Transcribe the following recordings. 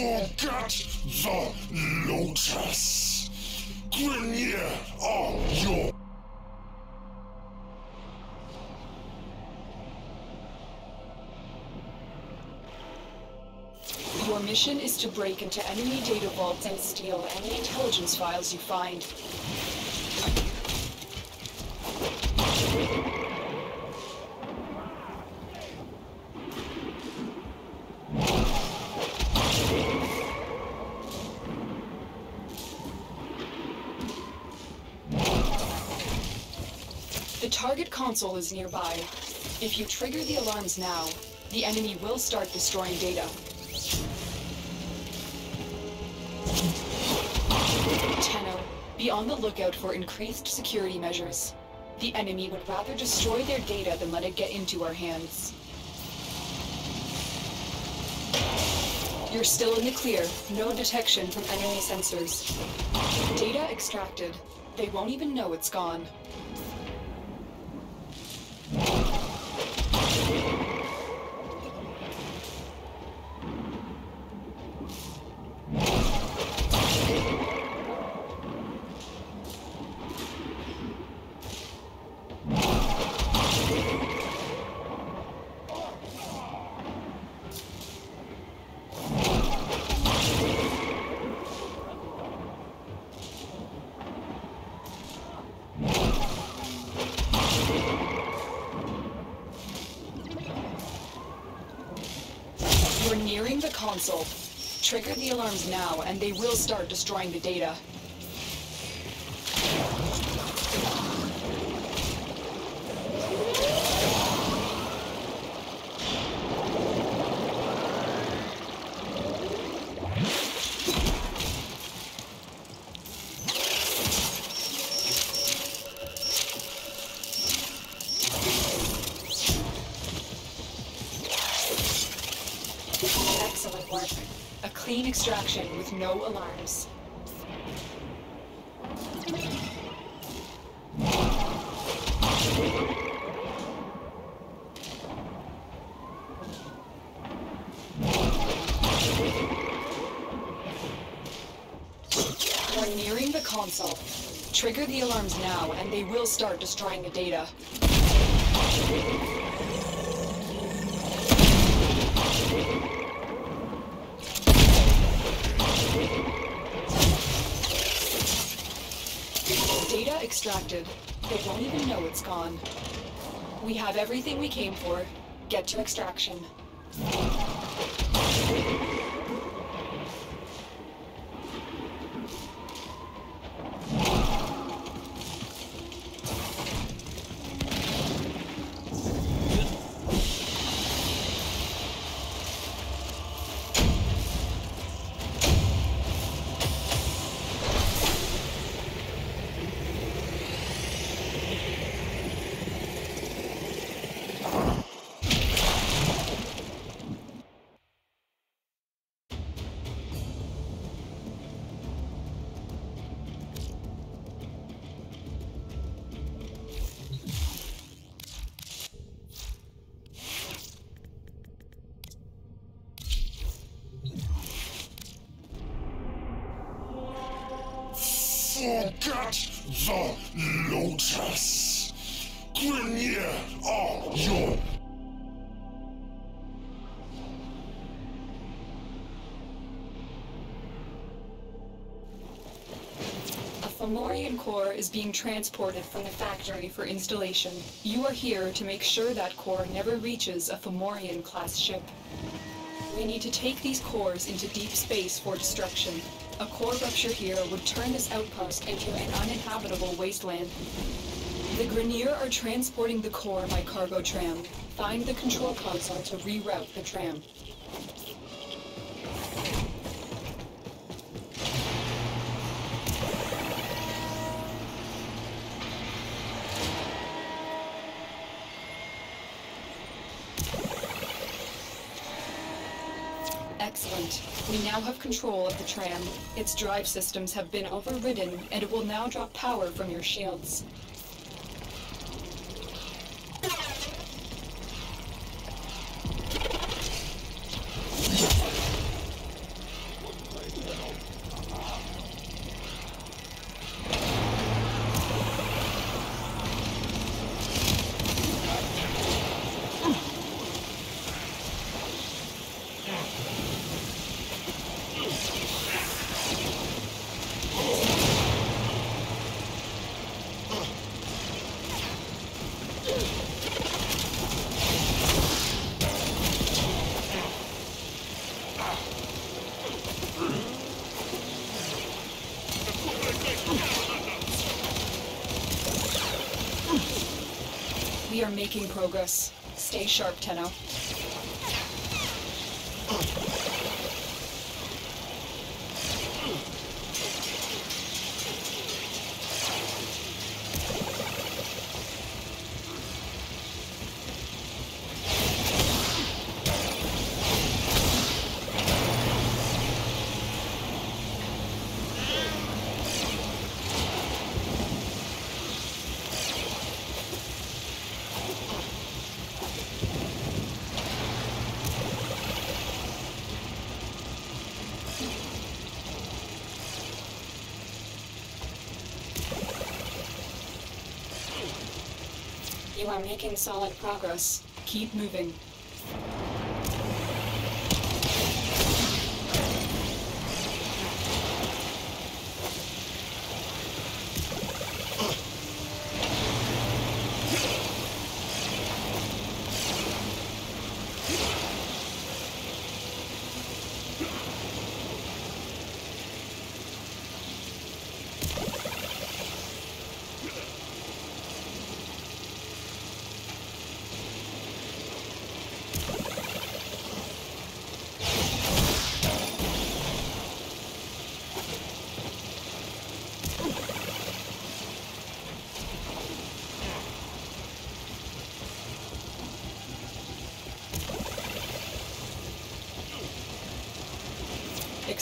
Forget the Lotus. Grineer are your Your mission is to break into enemy data vaults and steal any intelligence files you find. The target console is nearby. If you trigger the alarms now, the enemy will start destroying data. Tenno, be on the lookout for increased security measures. The enemy would rather destroy their data than let it get into our hands. You're still in the clear. No detection from enemy sensors. Data extracted. They won't even know it's gone. You're nearing the console. Trigger the alarms now, and they will start destroying the data. Clean extraction with no alarms. We're nearing the console. Trigger the alarms now, and they will start destroying the data. They won't even know it's gone. We have everything we came for. Get to extraction. The Lotus. Are your A Fomorian core is being transported from the factory for installation. You are here to make sure that core never reaches a Fomorian class ship. We need to take these cores into deep space for destruction. A core rupture here would turn this outpost into an uninhabitable wasteland. The Grineer are transporting the core by cargo tram. Find the control console to reroute the tram. Excellent. We now have control of the tram. Its drive systems have been overridden, and it will now drop power from your shields. We are making progress. Stay sharp, Tenno. Are making solid progress. Keep moving.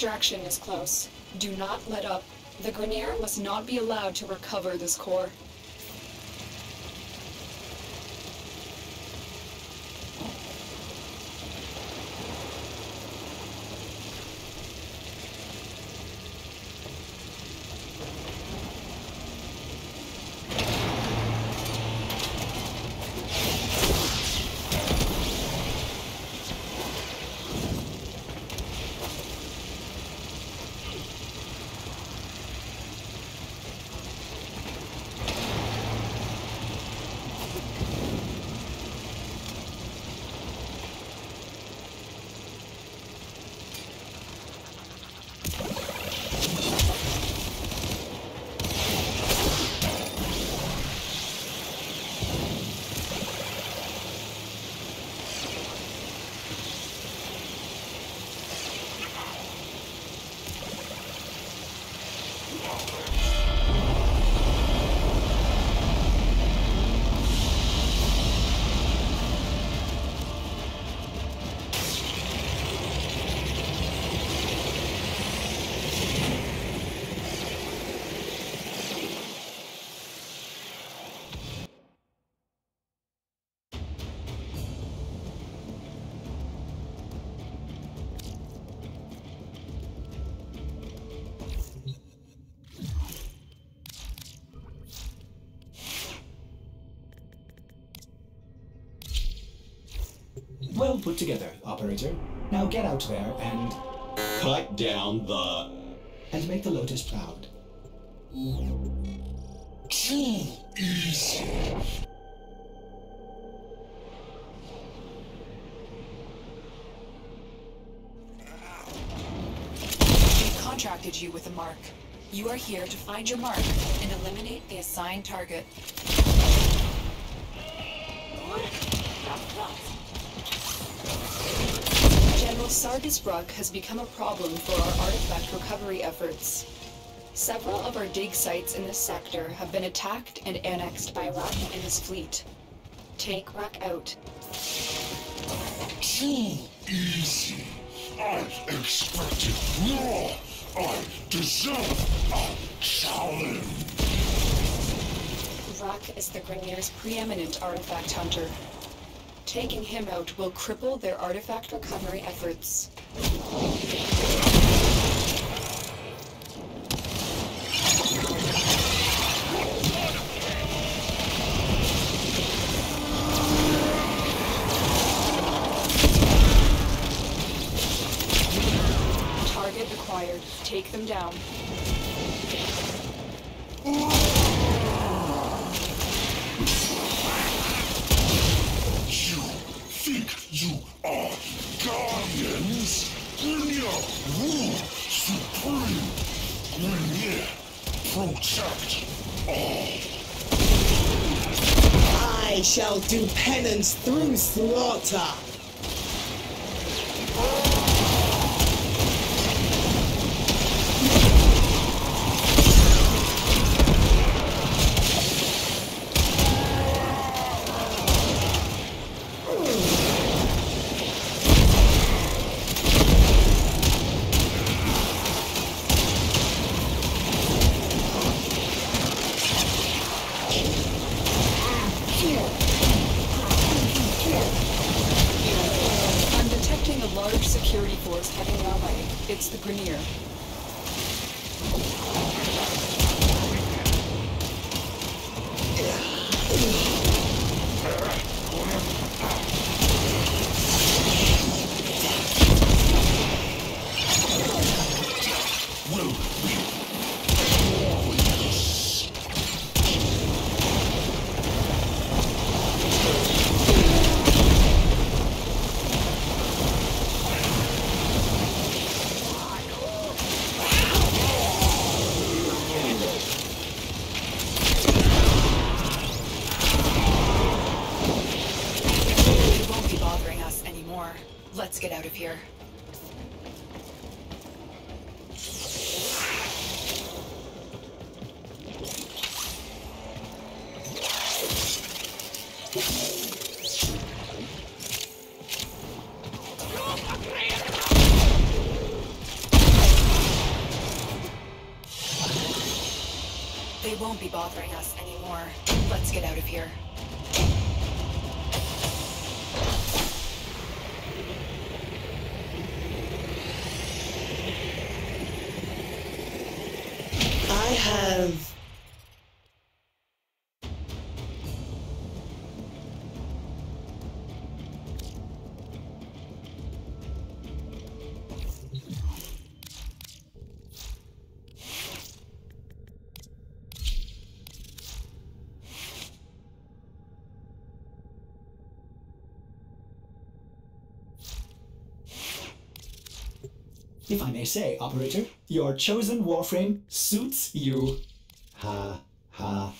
Extraction is close. Do not let up. The Grineer must not be allowed to recover this core. Well put together, operator. Now get out there and Cut down the. and make the Lotus proud. Too easy. We contracted you with a mark. You are here to find your mark and eliminate the assigned target. Sargas Ruk has become a problem for our artifact recovery efforts. Several of our dig sites in this sector have been attacked and annexed by Ruk and his fleet. Take Ruk out. Too easy. I expected more. I deserve a challenge. Ruk is the Grineer's preeminent artifact hunter. Taking him out will cripple their artifact recovery efforts. Guardians, Grineer rule supreme. Grineer, protect all. I shall do penance through slaughter. Ugh. They won't be bothering us anymore. Let's get out of here. If I may say, operator, your chosen warframe suits you. Ha ha.